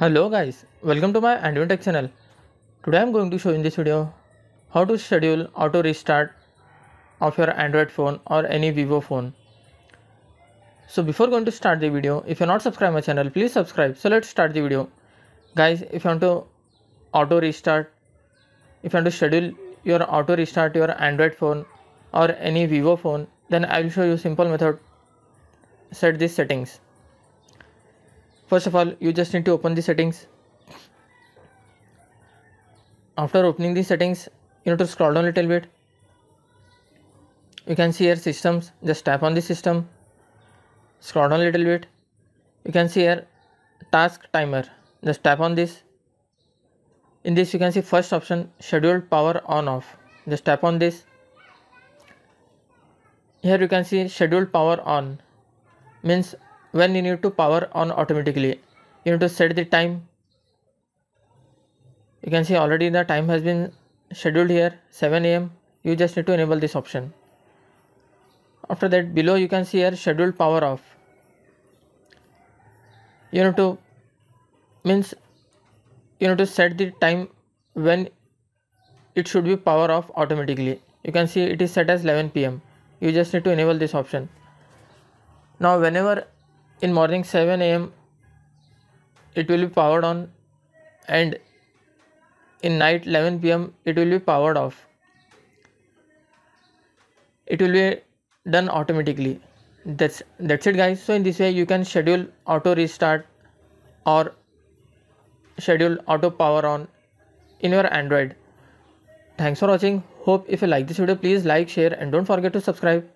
Hello guys, welcome to my AndWin Tech channel. Today I am going to show in this video how to schedule auto restart of your Android phone or any Vivo phone. So before going to start the video, if you're not subscribed my channel, please subscribe. So let's start the video. Guys, if you want to auto restart, if you want to schedule your auto restart your Android phone or any Vivo phone, then I will show you simple method set these settings first of all you just need to open the settings. After opening the settings you need to scroll down a little bit. You can see here systems. Just tap on the system. Scroll down a little bit. You can see here task timer. Just tap on this. In this you can see first option scheduled power on off. Just tap on this. Here you can see scheduled power on. Means when you need to power on automatically you need to set the time. You can see already the time has been scheduled here 7 am you just need to enable this option. After that below you can see here scheduled power off. You need to means you need to set the time when it should be power off automatically. You can see it is set as 11 pm you just need to enable this option. Now whenever in morning 7 am it will be powered on and in night 11 pm it will be powered off. It will be done automatically. That's that's it guys. So in this way you can schedule auto restart or schedule auto power on in your android. Thanks for watching. Hope if you like this video please like share and don't forget to subscribe